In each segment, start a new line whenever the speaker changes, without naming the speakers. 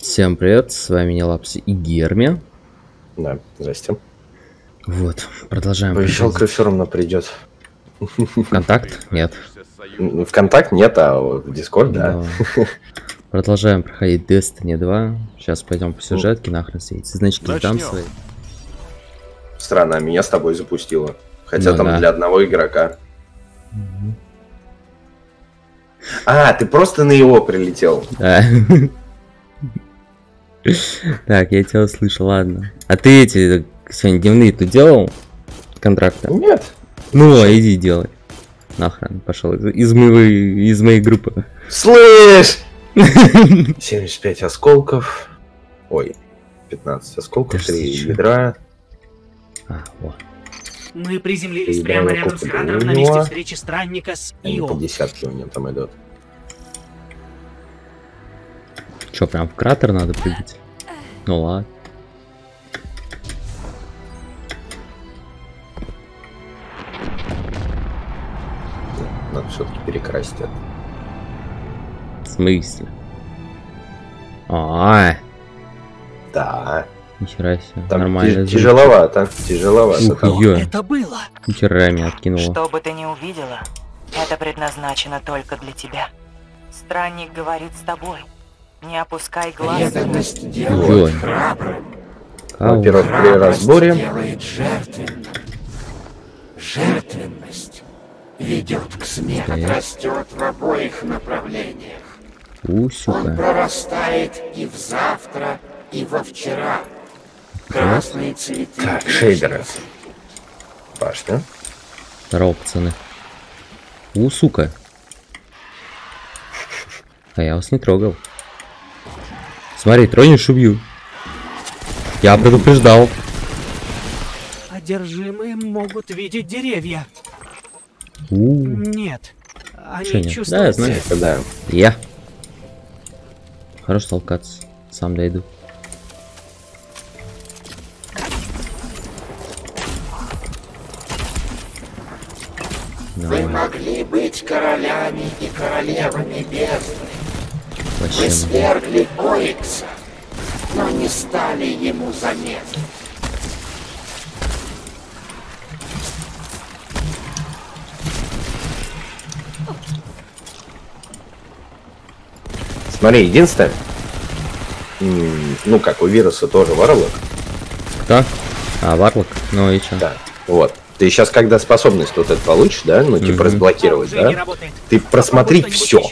Всем привет, с вами Нелапси и Герми.
Да, здрасте.
Вот, продолжаем.
Вещалка все равно придет.
Контакт? Нет.
Ну, В контакт нет, а в Дискорд, да.
Да. Продолжаем проходить Destiny 2. Сейчас пойдем по сюжетке, нахрен все эти значки
Начнем.
свои.
Странно, а меня с тобой запустило. Хотя
Ну
там
да.
для одного игрока. А, ты просто на его прилетел.
Да. Так, я тебя услышал, ладно. А ты эти сегодня дневные тут делал? Контракты?
Нет.
Ну, а иди делай. Нахрен, пошел из, из моей, из моей группы.
Слышь! 75 осколков. Ой, 15 осколков,
Подожди,
3
чё?
ядра.
А, вот.
Мы приземлились прямо рядом с кратером на месте встречи странника с
Они по
Ио.
десятке у него там идут.
Че, прям в кратер надо прыгать? Ну ладно.
Надо все-таки перекрасить это.
В смысле? А,
Да.
нихера себе.
Там
Нормально.
ти-
звучит.
тяжеловато. Тяжеловато.
Ух,
там.
Это было.
Нихера меня откинуло.
Что бы ты ни увидела, это предназначено только для тебя. Странник говорит с тобой. Не опускай глаз.
Ё. Кау.
Во-первых, при разборе.
делает жертвенным. Жертвенность ведет к смерти. Растет в обоих направлениях.
У,
Он
сука.
прорастает и в завтра, и во вчера. Красные цветы.
Так, шейдеры. Башня.
Здорово, пацаны. У, сука. А я вас не трогал. Смотри, тронешь, убью. Я предупреждал.
Одержимые могут видеть деревья.
У,
Нет. Они
Чё нет? Да,
чувствуют
я знаю.
свет.
Это да.
я. Хорош толкаться. Сам дойду.
Вы могли быть королями и королевами бездны.
Вообще.
свергли Орикса, но не стали ему заметны.
Смотри, единственное. Ну как, у вируса тоже варлок.
Кто? А, Варлок? Ну и чё?
Да. Вот. Ты сейчас, когда способность вот это получишь, да, ну типа разблокировать, да, ты просмотри все.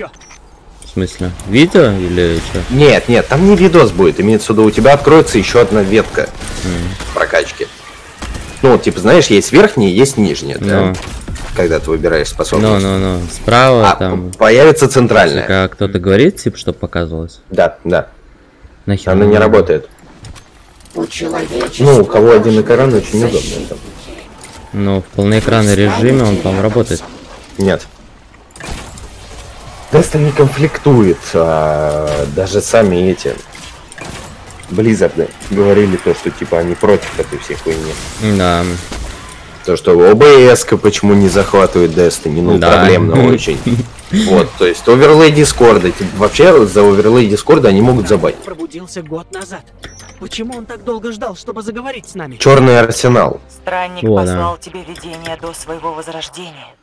В смысле? Видео или чё?
Нет, нет, там не видос будет, имеется в виду, у тебя откроется еще одна ветка прокачки. Ну, вот, типа, знаешь, есть верхняя, есть нижняя, да,
Ну,
когда ты выбираешь
ну,
способность.
ну, ну. Справа
А
там...
появится центральная.
Как кто-то говорит, типа, что показывалось?
Да, да.
Нахер?
Она не
надо?
работает.
У
Ну, у кого один экран, очень удобно это.
Ну, в полноэкранном режиме он, по-моему, работает.
Нет. Destiny не конфликтует, а даже сами эти Blizzard говорили то, что типа они против этой всей хуйни.
Да.
То, что обс почему не захватывает Destiny, ну,
Да.
проблемно очень. Вот, то есть оверлей Дискорда, типа, вообще за оверлей Дискорда они могут забанить.
Пробудился год назад. Почему он так долго ждал, чтобы заговорить с нами?
Черный арсенал.
Странник
О, да.
послал тебе видение до своего возрождения.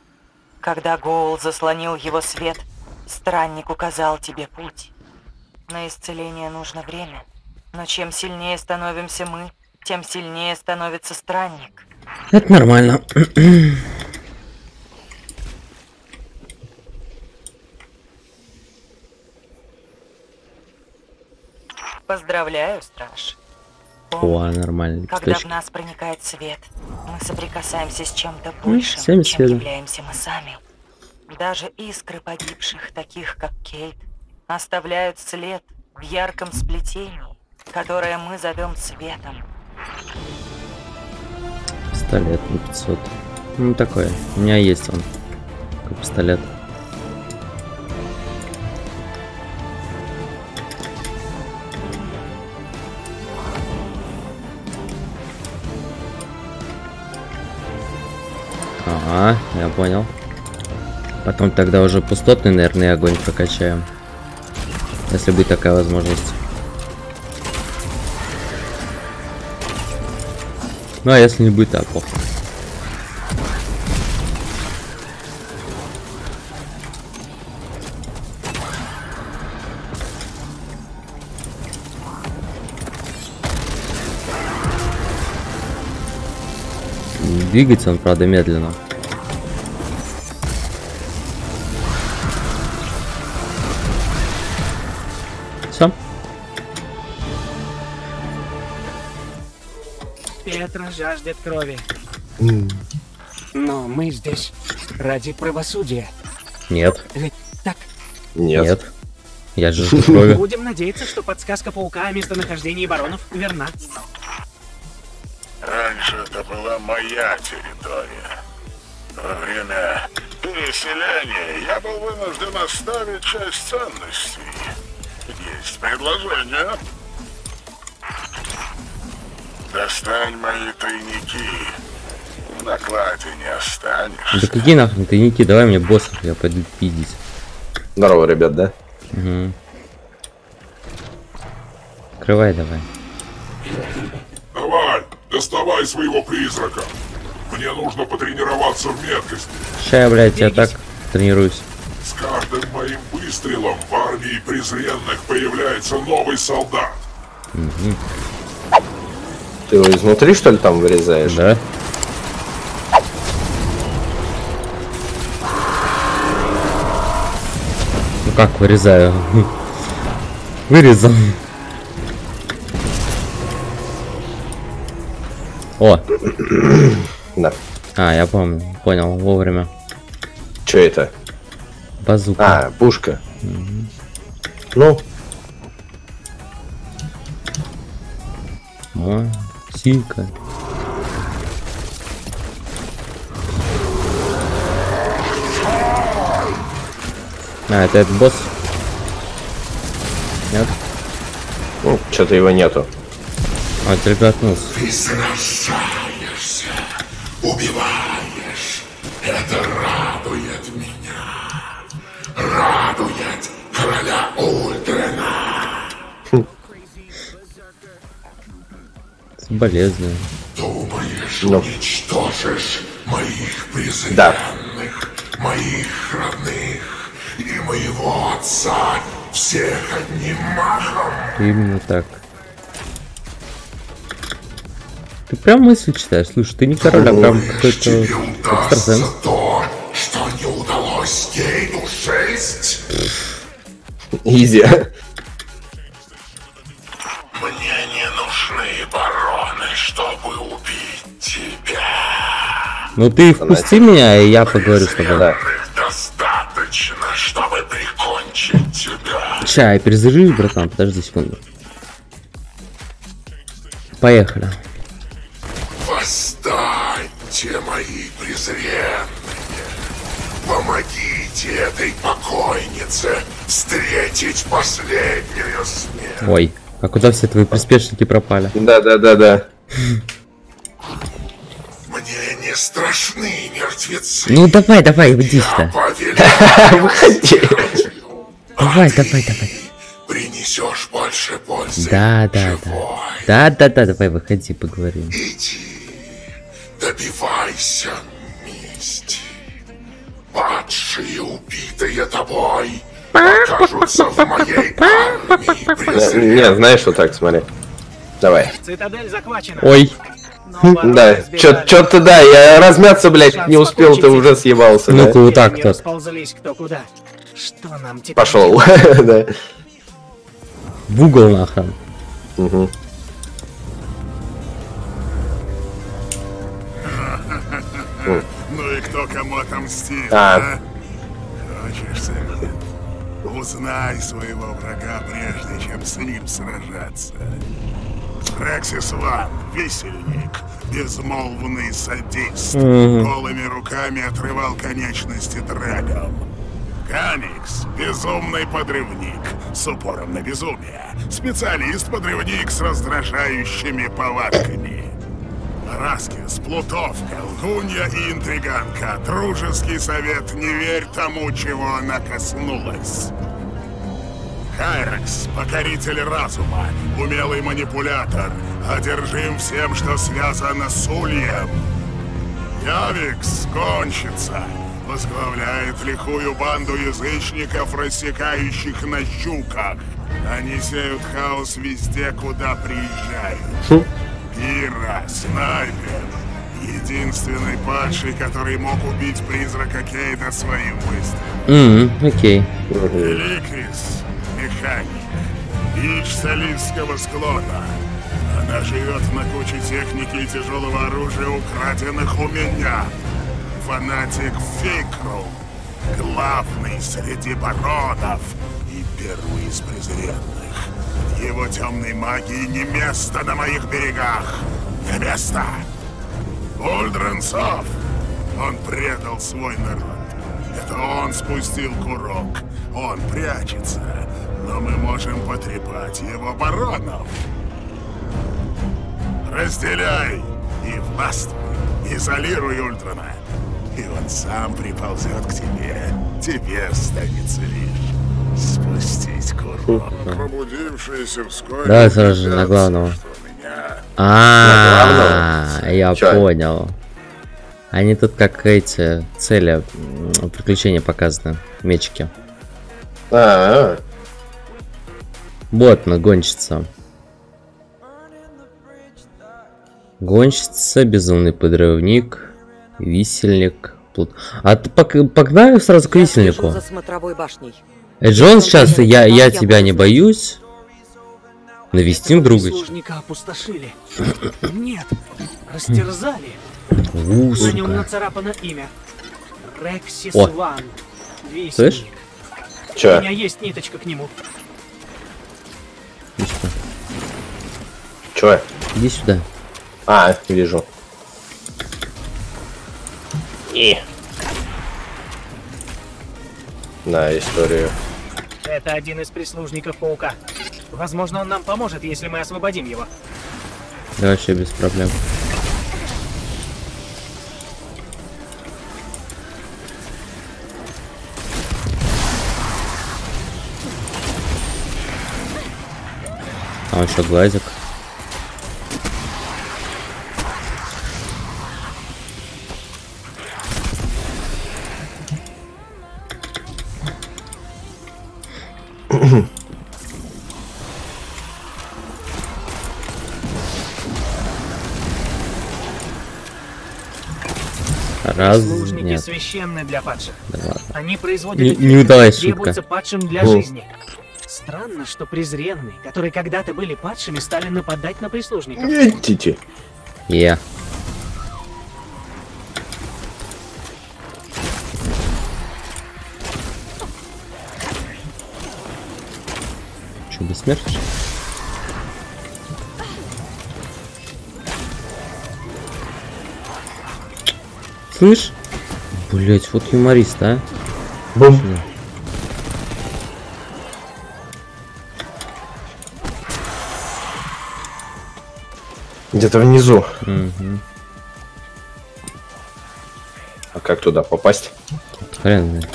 Когда Гоул заслонил его свет, странник указал тебе путь. На исцеление нужно время. Но чем сильнее становимся мы, тем сильнее становится странник.
Это нормально.
Поздравляю, страж.
О, нормально.
когда в
Точка.
нас проникает свет, мы соприкасаемся с чем-то
Ну,
большим, чем
светом.
являемся мы сами. Даже искры погибших, таких как Кейт, оставляют след в ярком сплетении, которое мы зовем светом.
Пистолет на 500. Ну, такое. У меня есть он. Такой пистолет. Ага, я понял. Потом тогда уже пустотный, наверное, огонь прокачаем. Если будет такая возможность. Ну а если не будет, так плохо. Двигается он, правда, медленно.
Петра жаждет крови. Но мы здесь ради правосудия.
Нет.
Ведь так,
Нет.
Нет. Я же жду крови.
будем надеяться, что подсказка паука о местонахождении баронов верна.
Раньше это была моя территория. Во время переселения я был вынужден оставить часть ценностей. Есть предложение. Достань мои тайники. В накладе не
Да
останешься.
какие нахрен тайники? Давай мне боссов, я пойду пиздить.
Здорово, ребят, да?
Угу. Открывай давай.
Давай, доставай своего призрака. Мне нужно потренироваться в меткости.
Ща я, блядь, я так тренируюсь.
С каждым моим выстрелом в армии презренных появляется новый солдат.
Ты его изнутри, что ли, там вырезаешь?
Да? Ну как вырезаю? Вырезал. О,
Да.
а, я помню, понял, вовремя.
Что это?
Базука.
А, пушка. Ну,
Мой, силька. А, это этот босс? Нет?
ну что-то его нету.
А, переготнулся.
Ты сражаешься, убиваешь.
Соболезную.
Думаешь,
Ну.
уничтожишь моих презренных,
Да.
моих родных и моего отца всех одним махом?
Именно так. Ты прям мысли читаешь, слушай, ты не король, а прям какой-то экстрасенс.
то, что не удалось Кейду 6?
Изи.
Ну ты впусти меня, и я поговорю с тобой.
Да.
Их достаточно, чтобы прикончить тебя.
Чай, перезаряжи, братан, подожди секунду. Поехали.
Восстаньте, мои презренные. Помогите этой покойнице встретить последнюю смерть.
Ой, а куда все твои приспешники пропали?
Да, да, да, да.
Мне не страшны мертвецы.
Ну давай, давай, иди
Я
сюда.
повелеваю
Выходи.
Давай, давай, давай.
Принесешь больше пользы.
Да, да, да.
живой.
Да, да, да, давай, выходи, поговорим.
Иди, добивайся мести. Падшие, убитые тобой, окажутся в моей армии.
Не, знаешь, что так, смотри. Давай.
Цитадель захвачена.
Ой,
Да,
сбежали.
чё-то да, я размяться, блядь, не успел, ты уже съебался,
Ну-ка,
да?
вот так
Они
то.
расползлись кто куда. Что нам теперь?
Пошел, да.
В угол нахрен.
Мгм.
Ну и кто кому отомстит,
А.
а? Хочешь? Узнай своего врага, прежде чем с ним сражаться. Рексис Ван, весельник, безмолвный садист, голыми руками отрывал конечности драгом. Каникс, безумный подрывник, с упором на безумие, специалист-подрывник с раздражающими повадками. Раскис, Плутовка, Лгунья и Интриганка. Дружеский совет, не верь тому, чего она коснулась.
Кайрекс, покоритель разума, умелый манипулятор, одержим всем, что связано с Ульем. Явикс, гонщица, возглавляет лихую банду язычников, рассекающих на щуках. Они сеют хаос везде, куда приезжают. Кира, снайпер, единственный падший, который мог убить призрака Кейда своим выстрелом.
Мгм, окей.
Великрис, механик, бич Солинского склона. Она живет на куче техники и тяжелого оружия, украденных у меня. Фанатик Фикру, главный среди баронов и первый из презренных. Его темной магии не место на моих берегах. Не место. Ульдренцов, он предал свой народ. Это он спустил курок. Он прячется. Но мы можем потрепать его баронов. Разделяй и властвуй. Изолируй Ультрана. И он сам приползет к тебе. Тебе останется лишь спустить курок. Пробудившийся вскоре...
Давай сразу же на главного. А, я понял. Они тут как эти цели приключения показаны. Мечики.
А,
Вот на гонщица. Гонщица, безумный подрывник, висельник. Плут... А ты погнали сразу к висельнику. Э, Джон сейчас, я, я
я
тебя не боюсь. Навестим друга.
Нет, растерзали.
У,
На нем нацарапано имя. Рекси
О.
Сван. Весь
Слышь?
мир. У
чё?
меня есть ниточка к нему.
Иди сюда.
Чё?
Иди сюда.
А, вижу. И. На историю.
Это один из прислужников паука. Возможно, он нам поможет, если мы освободим его.
Да вообще без проблем. А еще глазик. Раз.
Прислужники
Нет.
священны для падших.
Да ладно.
Они производят
Не- не удалась шутка.
для
О.
жизни. Странно, что презренные, которые когда-то были падшими, стали нападать на прислужников.
Тити.
Я. Че, бессмертный? Слышь? Блять, вот юморист, а?
Бум. Где-то внизу.
Угу.
А как туда попасть?
Хрен знает.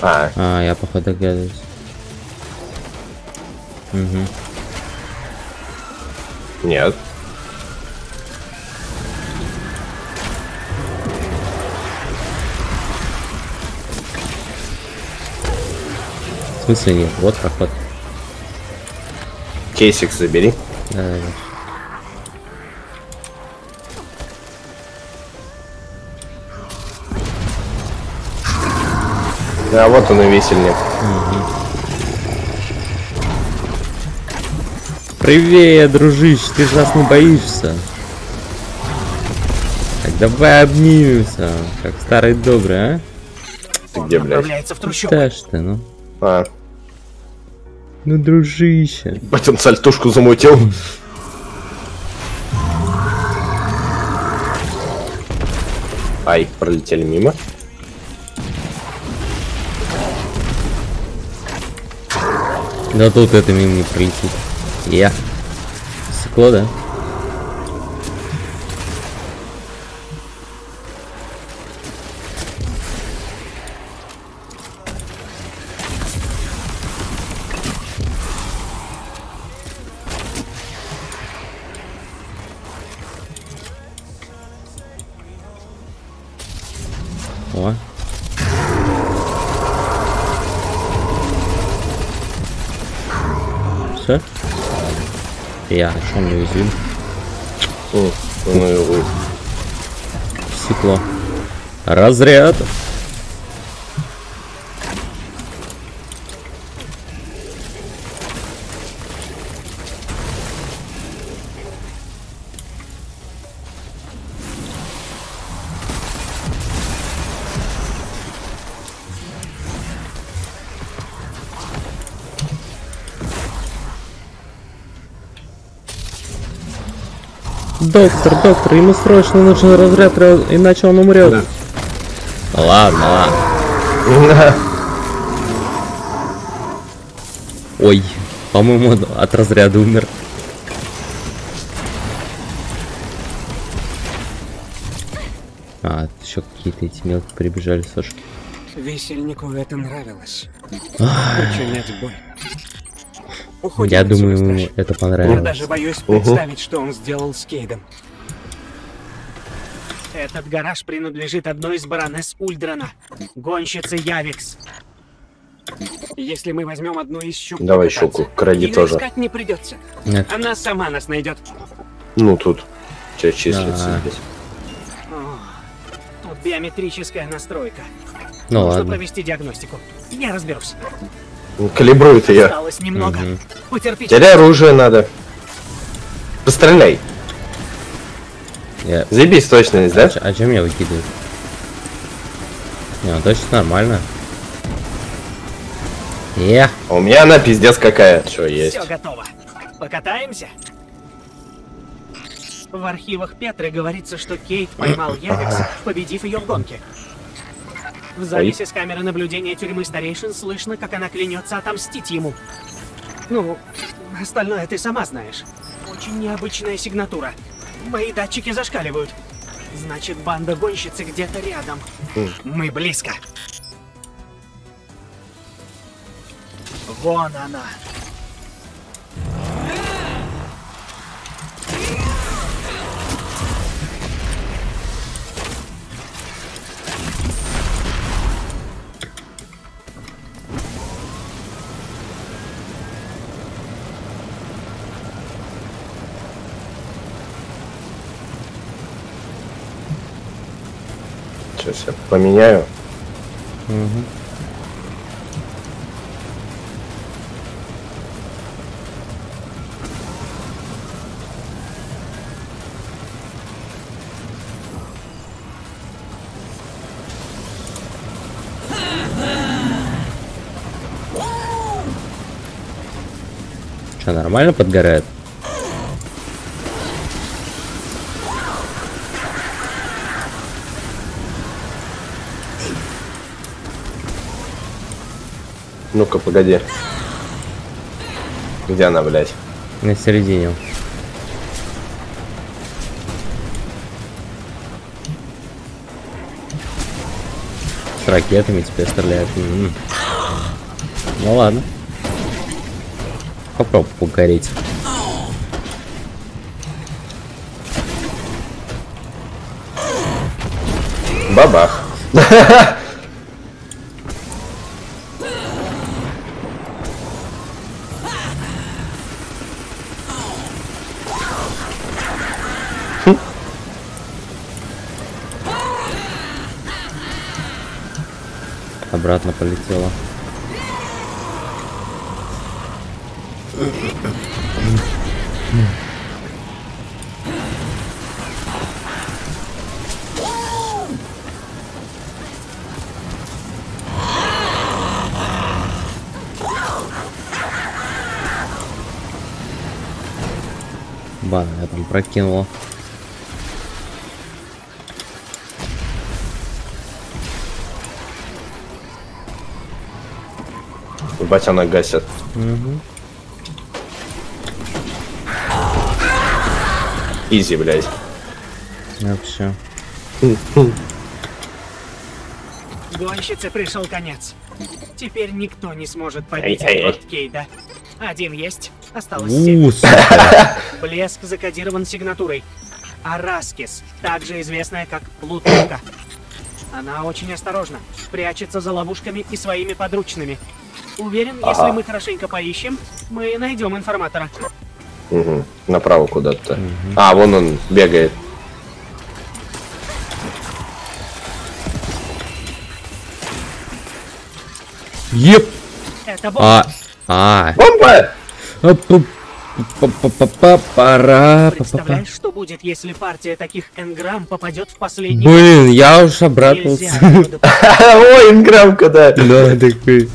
А,
А, я походу догадываюсь. Угу.
нет.
В смысле нет? Вот проход.
Кейсик забери.
Да, да, да.
Вот он и весельник.
Привет, дружище, ты же нас не боишься. Так давай обнимемся, как старый добрый, а?
Ты где, блядь?
Да ты, ну.
А,
Ну, дружище.
бать, он сальтушку замутил. Ай, пролетели мимо.
Да тут это мимо не пролетит. Я. Стекло, да? О. Все? Я, что он
неуязвим? О, оно его.
Стекло. Разряд. Доктор, доктор, ему срочно нужен разряд, раз- иначе он умрет.
Да.
Ладно, ладно. Ой, по-моему, он от разряда умер. А, еще какие-то эти мелкие прибежали сошки.
Весельнику это нравилось. Причинять боль. Уходим
Я думаю, ему это
Я
понравилось.
даже боюсь представить, что он сделал с Кейдом. Этот гараж принадлежит одной из баронесс Ульдрана, гонщице Явикс. Если мы возьмем одну из щук
Давай щуку, кради тоже.
искать не придется.
Нет.
Она сама нас найдет.
Ну тут. Че числится
Да.
здесь?
Тут биометрическая настройка.
Ну
Нужно
ладно.
провести диагностику. Я разберусь.
Калибрует ее.
Осталось немного.
Мгм.
Потерпите.
Оружие надо. Постреляй.
Я-
Заебись точность, да?
А, чё- а чем меня выкидывают? Не, ну точно нормально. Я.
А у меня она пиздец какая. Что есть?
Все готово. Покатаемся? В архивах Петры говорится, что Кейт поймал Явикс, победив ее в гонке. В записи с камеры наблюдения тюрьмы старейшин слышно, как она клянется отомстить ему. Ну, остальное ты сама знаешь. Очень необычная сигнатура. Мои датчики зашкаливают. Значит, банда гонщицы где-то рядом. Мы близко. Вон она.
Сейчас я поменяю.
Мгм. Что, нормально подгорает?
Ну-ка, погоди. Где она, блядь?
На середине. С ракетами теперь стреляют. М. Ну ладно. Попробуй погореть.
Бабах.
Обратно полетела. Бан, я там прокинула.
Ебать, она гасит. Изи, блядь.
Ну все.
Гонщице пришел конец. Теперь никто не сможет побить
Ай-ай-ай.
от Кейда. Один есть, осталось семь. Блеск закодирован сигнатурой. Араскис, также известная как Плутовка. Она очень осторожна, прячется за ловушками и своими подручными. Уверен, если мы хорошенько поищем, мы найдем информатора.
Мгм. Направо куда-то. А, вон он бегает.
Еп!
Это бомба.
А, а,
Бомба!
пара, па- па- па.
Представляешь, что будет, если партия таких энграмм попадет в последний...
Блин, я уж
допустить.
Ой, инграмка, да.
Да, такой.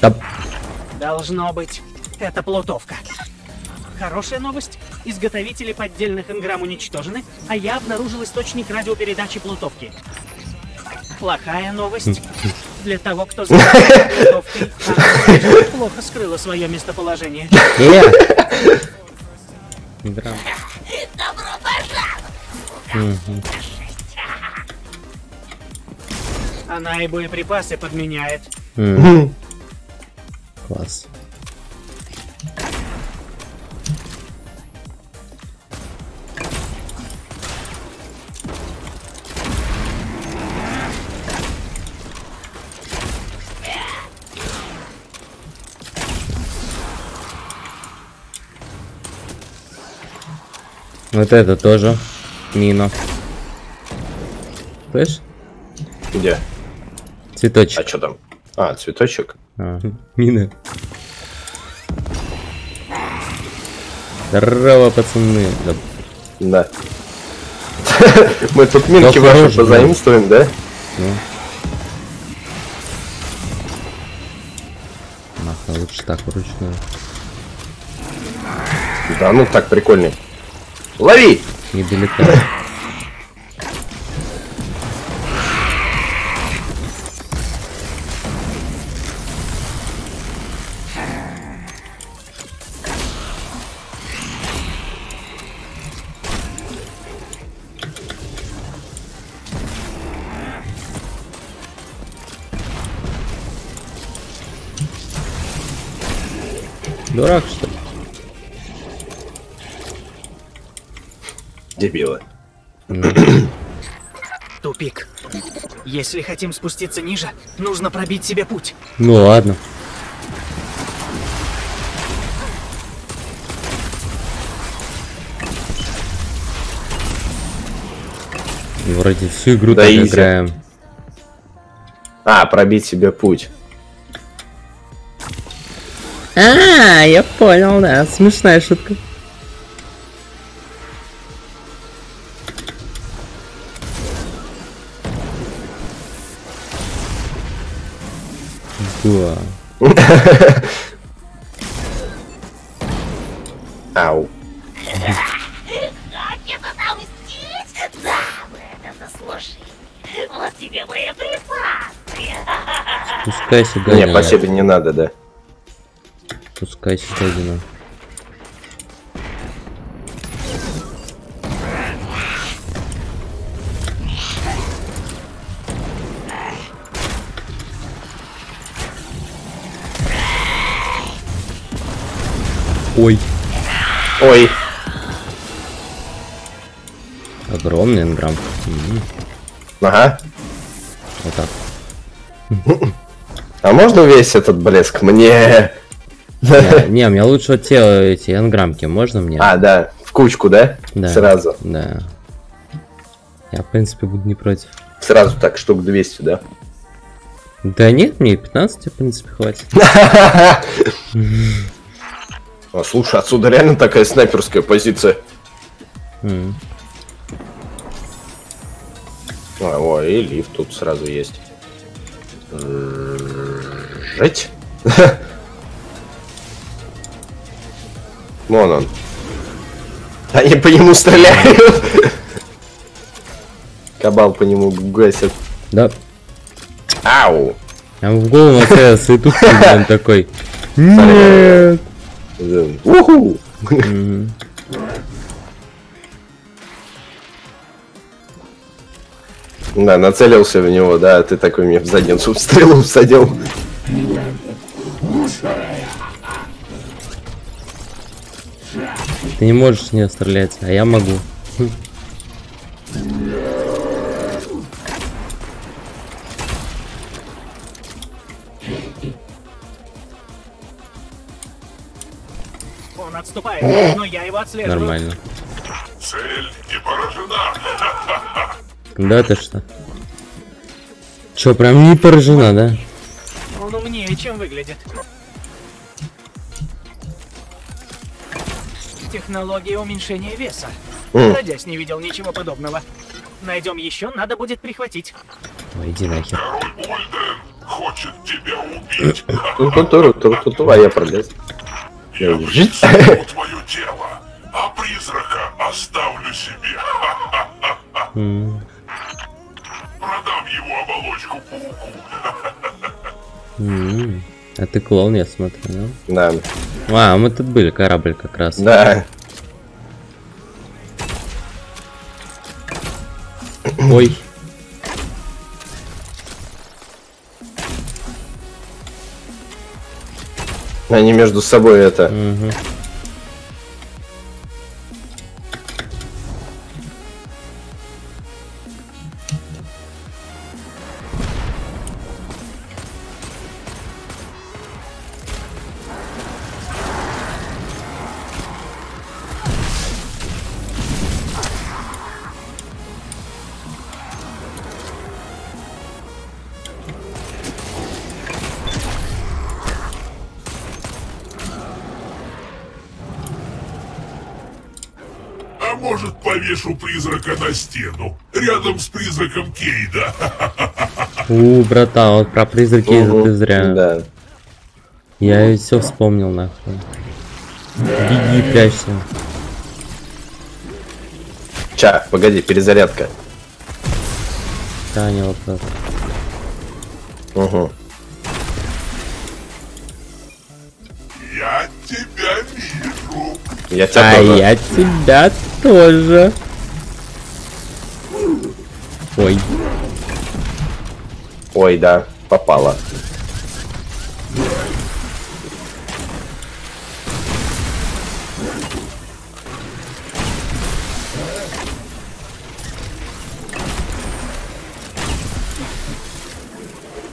Да,
Должно быть, это плутовка. Хорошая новость. Изготовители поддельных инграмм уничтожены, а я обнаружил источник радиопередачи плутовки. Плохая новость. Для того, кто знает плутовкой, она плохо скрыла свое местоположение.
Игра.
Добро пожаловать.
Она и боеприпасы подменяет.
Класс. Вот это тоже мина. Слышь?
Где?
Цветочек.
А что там? А, цветочек.
А, мины. Здорово, пацаны. Да,
Да. Мы тут минки
Да
ваши позаимствуем, да?
нахуй, лучше так вручную.
Да, ну так прикольный. Лови!
Недалеко.
Дебилы.
Тупик. Если хотим спуститься ниже, нужно пробить себе путь.
Ну ладно. Вроде всю игру
Да
так
изи.
играем.
А, пробить себе путь.
А, я понял, да. Смешная шутка. Да.
Ау.
Хочешь отомстить? Да, вы это заслужили. Вот тебе боеприпасы.
Спускайся,
Не, спасибо, не надо, да.
Спускайся, Гадина. Ой, огромный инграмм.
Ага.
Вот так.
А можно весь этот блеск мне?
Не, не, мне лучше вот те эти энграммки, можно мне?
А, да, в кучку, да?
Да.
Сразу.
Да. Я, в принципе, буду не против.
Сразу так, штук 200, да?
Да нет, мне и 15, в принципе, хватит.
А, слушай, отсюда реально такая снайперская позиция.
М.
А, о, и лифт тут сразу есть. Жить. Вон он. Они по нему стреляют. Кабал по нему гасит.
Да.
Ау.
А в голову нацелился и тут такой. Нет.
Уху. Да, нацелился в него, да, а ты такой мне в задницу стрелу всадил.
Ты не можешь с нее стрелять, а я могу.
Отступает, но я его отслеживаю.
Нормально.
Цель не поражена.
Да ты что? Чё, прям не поражена, да?
Он умнее, чем выглядит. Технология уменьшения веса. Отродясь, не видел ничего подобного. Найдем еще, надо будет прихватить.
Ой, иди нахер.
Король Ульден хочет тебя убить.
Ну, тут, тут, тут, тут, тут, я пролез.
Я
Жить.
твое тело, а призрака оставлю себе. Продам его оболочку пауку.
А ты клоун, я смотрю, да?
Да,
А, мы тут были, корабль как раз.
да.
Ой.
Они между собой это...
Мгм.
Призраком Кейда.
У, братан, вот про призраки
Мгм.
ты зря.
Да.
Я ведь все вспомнил, нахуй. Беги, прячься.
Ча, погоди, перезарядка.
Да, не вопрос.
Угу.
Я тебя вижу.
Я тебя
А
тоже.
я тебя тоже. Ой,
Ой, да, попала.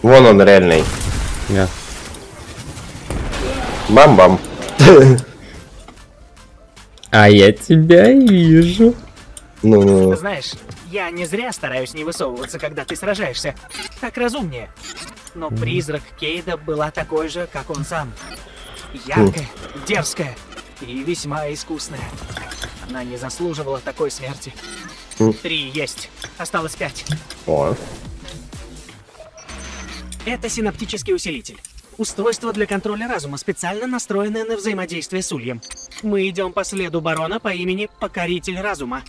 Вон он реальный.
я.
Бам-бам.
А я тебя вижу.
Ну,
Знаешь, я не зря стараюсь не высовываться, когда ты сражаешься. Так разумнее. Но призрак Кейда была такой же, как он сам. Яркая, дерзкая и весьма искусная. Она не заслуживала такой смерти. Три есть. Осталось пять.
о.
Это синаптический усилитель. Устройство для контроля разума, специально настроенное на взаимодействие с Ульем. Мы идем по следу барона по имени Покоритель Разума.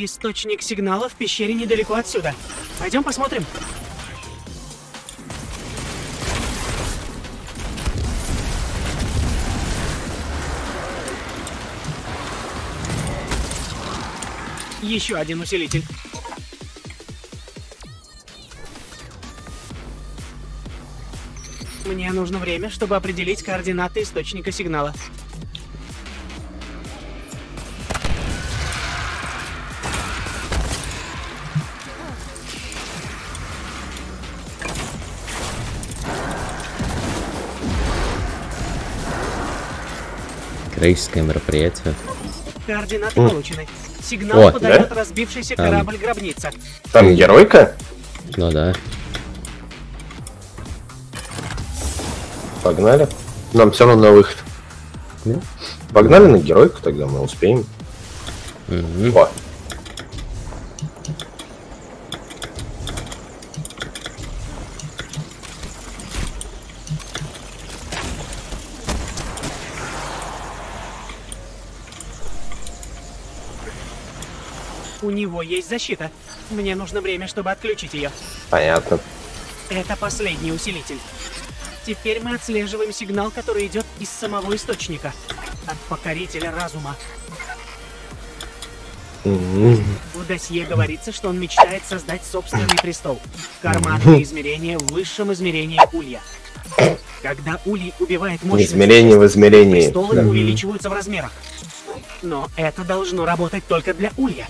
Источник сигнала в пещере недалеко отсюда. Пойдем посмотрим. Еще один усилитель. Мне нужно время, чтобы определить координаты источника сигнала.
Героическое мероприятие.
Координаты получены. Сигнал
О,
подает
да?
разбившийся
Там.
корабль-гробница.
Там геройка?
Ну да.
Погнали. Нам все равно на выход.
Да.
Погнали на геройку, тогда мы успеем.
Мгм.
О,
У него есть защита. Мне нужно время, чтобы отключить ее.
понятно.
Это последний усилитель. Теперь мы отслеживаем сигнал, который идет из самого источника. От покорителя разума. В досье говорится, что он мечтает создать собственный престол. Карманное измерение в высшем измерении Улья. Когда улей убивает мощных
Измерение в измерении.
престолы
Да.
увеличиваются в размерах. Но это должно работать только для улья.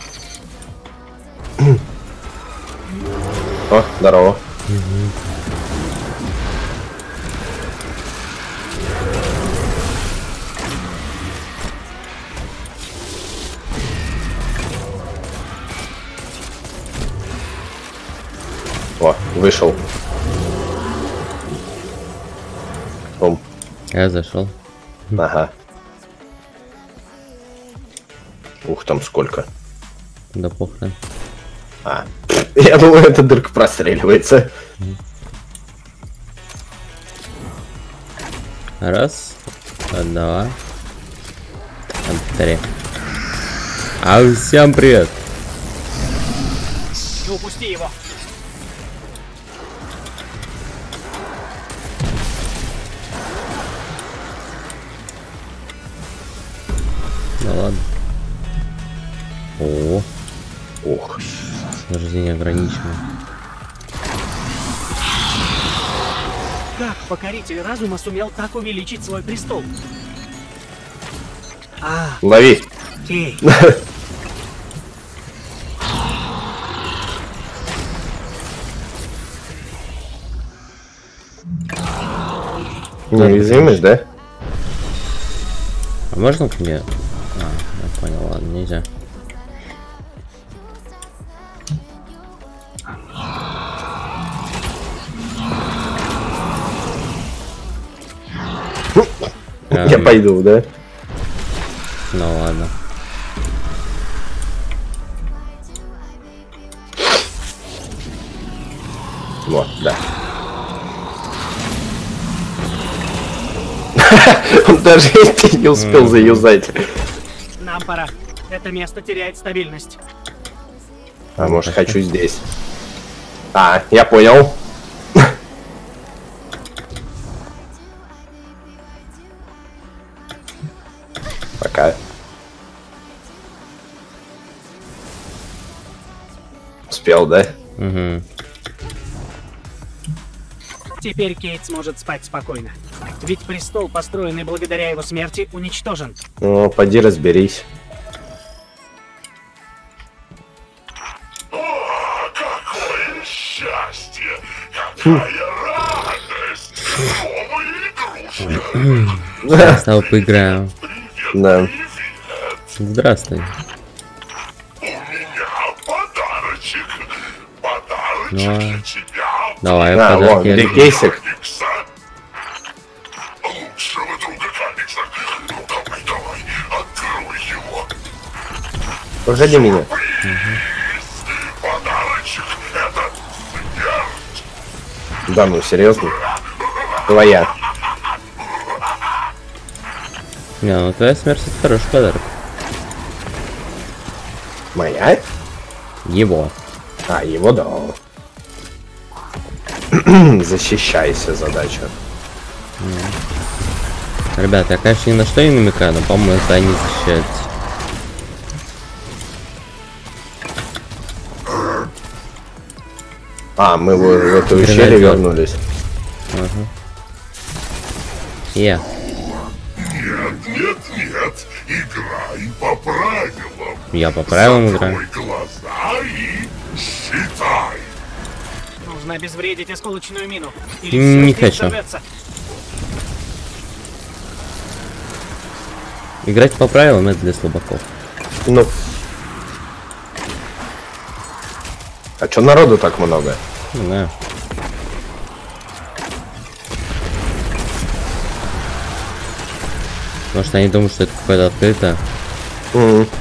О, здорово. О, вышел. Бум.
Я зашел.
Ага. Ух, там сколько.
Да похрен.
А. Я думаю, эта дырка простреливается.
Раз, два, три. А всем привет!
Не упусти его.
Ну ладно. О. рождение ограничено.
Как покоритель разума сумел так увеличить свой престол? А,
Лови.
Кей,
Неуязвимость, да?
А можно к мне? А, я понял, ладно, нельзя.
Пойду, да?
Ну ладно.
Вот, да. Он даже эти не успел заюзать.
нам пора. Это место теряет стабильность.
А может хочу здесь. А, я понял. Успел, да?
Угу.
Теперь Кейт сможет спать спокойно. Ведь престол, построенный благодаря его смерти, уничтожен.
Ну, поди разберись.
О, какое счастье! Какая радость! Новые игрушки!
Снова поиграем.
Да.
Здравствуй.
Подарочек! Подарочек
Ну,
для тебя!
Давай,
На, вон?
Кабикса! Лучшего друга Кабикса! Ну давай, давай, открой его!
Погоди меня.
Подарочек — это смерть!
Да, ну серьезно. Твоя.
Не, ну твоя смерть это хороший подарок.
Моя?
Его.
А, его дал. Защищайся, задача.
Ребят, я, конечно, ни на что не намекаю, но, по-моему, это они защищаются.
А, мы в, в эту ущелье вернулись.
Я.
Нет, нет, нет, играй по правилам.
Я по правилам играю.
Нужно обезвредить осколочную мину. Или
Не хочу.
взорвётся.
Играть по правилам это для слабаков.
Ну. А чё народу так много?
Не знаю. Может они думают, что это какое-то открыто.
М.
Где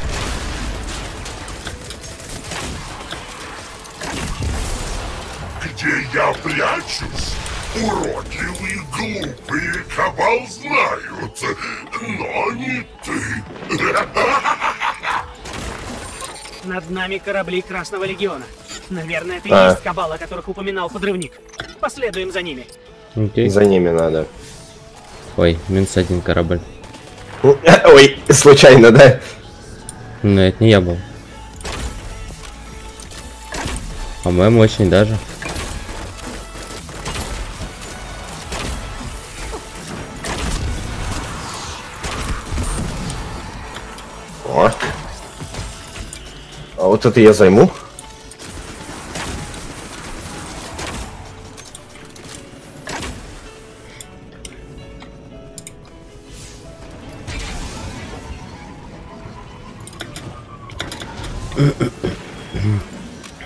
корабли Красного Легиона. Наверное, это и
А.
есть кабал, о которых упоминал подрывник. Последуем за ними.
Окей.
За ними надо.
Ой, минус один корабль.
Ой, случайно, да?
Но это не я был. По-моему, очень даже.
Вот это я займу.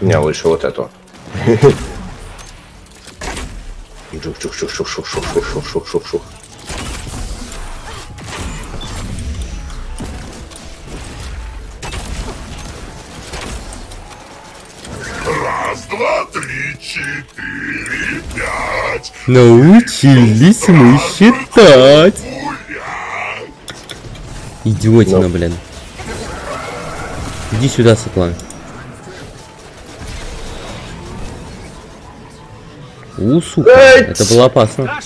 Не, лучше вот эту. Жух-жух-жух-жух-жух-жух-жух-жух-жух-жух.
Раз, два, три, четыре, пять.
Научились мы считать. Идиотина,
Ну.
блин. Иди сюда, Светлана. У, сука, это было опасно.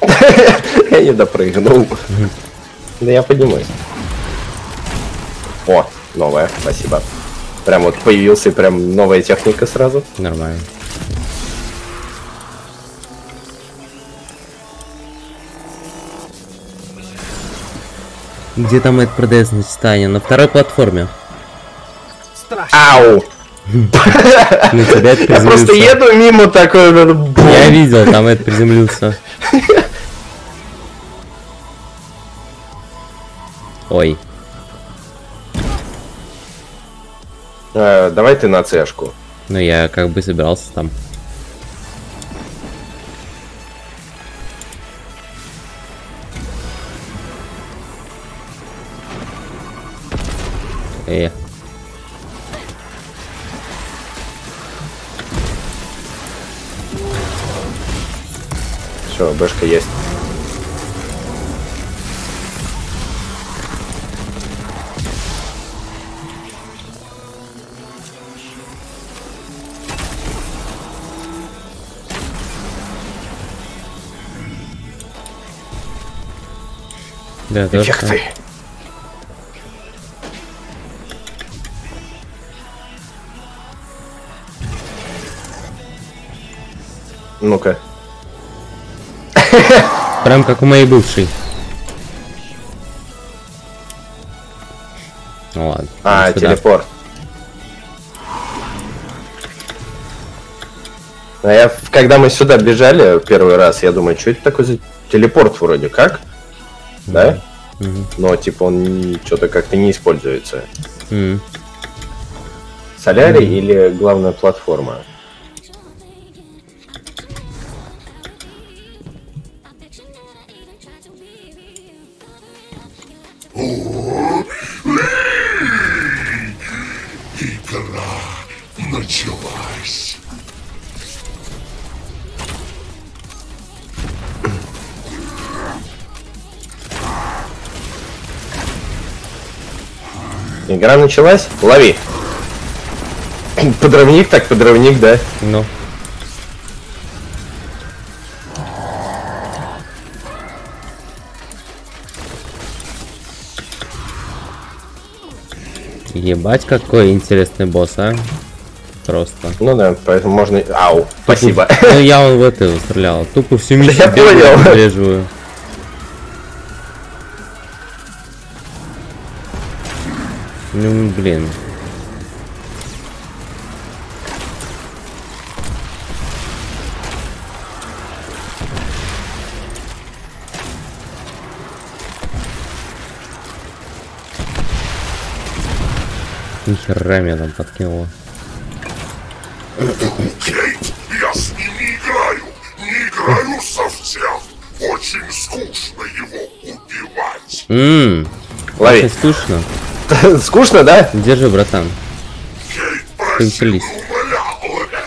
Я не допрыгнул. Да я поднимусь. О, новая, спасибо. Прям вот появился прям новая техника сразу.
Нормально. Где там это продается на Титане? На второй платформе.
Страшно.
Ау!
На тебя это
Я просто еду мимо такой. бум.
Я видел, там это приземлился. Ой,
Э, Давай ты на цешку.
ну я как бы собирался там. Э,
Все, бэшка есть.
Да.
Эффекты. Ну-ка.
Прям как у моей бывшей. Ну ладно.
А,
сюда.
телепорт. А я, когда мы сюда бежали первый раз, я думаю, что это такой за телепорт вроде как? Да? Но типа он что-то как-то не используется.
М.
Солярий или главная платформа?
Игра началась?
Лови! Подрывник так, подрывник, да?
Ну. Ебать, какой интересный босс, а? Просто.
Ну да, поэтому можно... Ау, спасибо.
Ну я он в это стрелял. Тупо всю миссию
я
бегаю,
понял.
Ну блин. Нихера меня там подкинуло.
Кейт, я с ним не играю. Не играю совсем. Очень скучно его убивать.
Ммм, очень скучно.
Скучно, да?
Держи, братан. Повеселись.
умолял.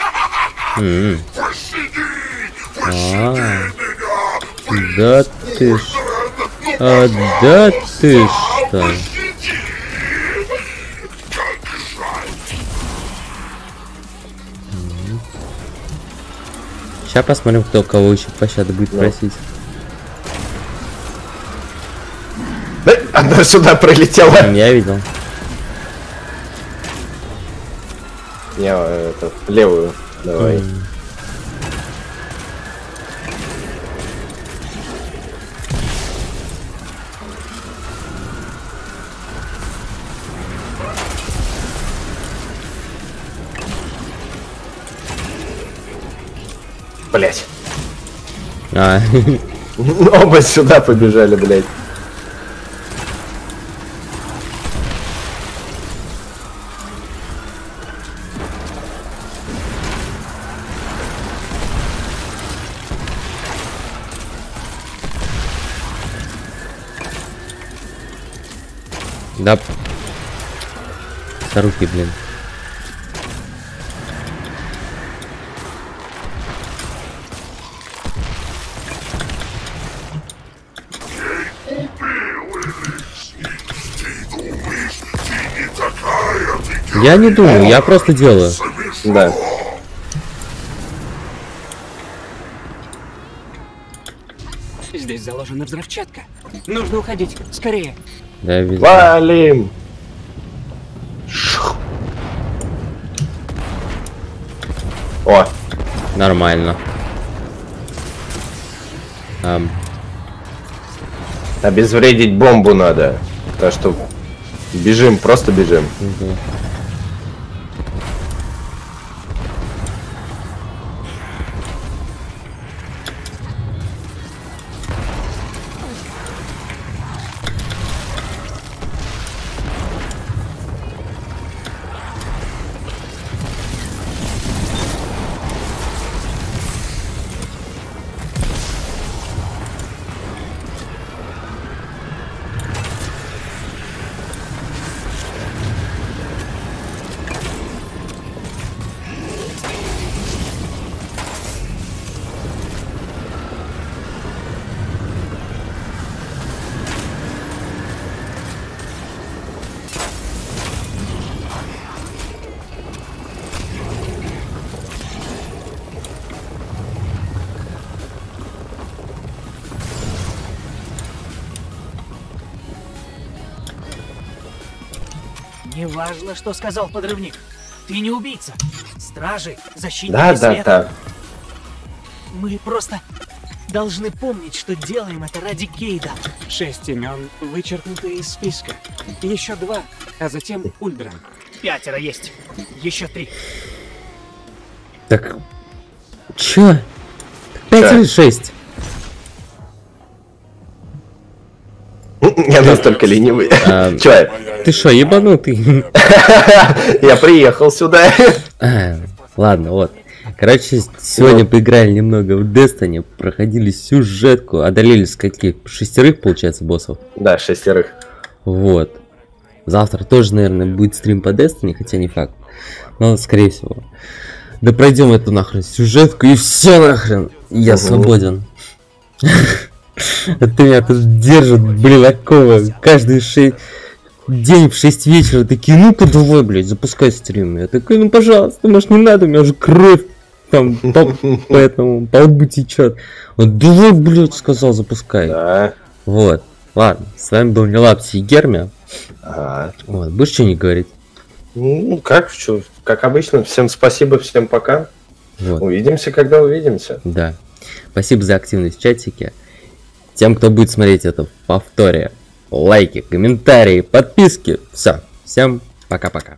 М,
Пощади,
А. Да ты ж... А, да ты что? Сейчас посмотрим, кто кого еще пощады будет просить.
Она сюда пролетела.
Я видел.
Я э, это, левую. Давай. Mm. Блять.
А.
Оба сюда побежали, блять.
Руки, блин. Я не думаю, я просто делаю.
Да.
Здесь заложена взрывчатка. Нужно уходить. Скорее.
Да, я.
Валим! О,
Нормально. Ам,
обезвредить бомбу надо. Так что бежим, просто бежим.
мгм.
Неважно, что сказал подрывник. Ты не убийца. Стражи, защитники
Да, да,
света.
да.
Мы просто должны помнить, что делаем это ради Кейда. Шесть имен вычеркнуты из списка. Еще два, а затем Ульдран. Пятеро есть. Еще три.
Так. Чё? Пять или шесть?
Я настолько ленивый.
А,
Чё,
Ты шо, ебанутый?
я приехал сюда.
А, Ладно, вот. Короче, сегодня поиграли немного в Destiny, проходили сюжетку, одолели с каких? Шестерых, получается, боссов.
Да, шестерых.
Вот. Завтра тоже, наверное, будет стрим по Destiny, хотя не факт. Но, скорее всего. Да пройдем эту нахрен сюжетку и все нахрен. Я свободен. Ты меня тут держит, блин, оковы. Каждый шесть... день в 6 вечера такие, ну-ка давай, блядь, запускай стрим. Я такой, ну пожалуйста, может не надо, у меня уже кровь там по, по этому, по лбу течет. Он, давай, блядь, сказал, запускай.
Да.
Вот. Ладно, с вами был Нелапси и Герми.
Ага.
Вот, будешь что-нибудь говорить?
Ну, как, что, как обычно. Всем спасибо, всем пока.
Вот,
Увидимся, когда увидимся.
да. Спасибо за активность в чатике. Тем, кто будет смотреть это в повторе, лайки, комментарии, подписки. Все. Всем пока-пока.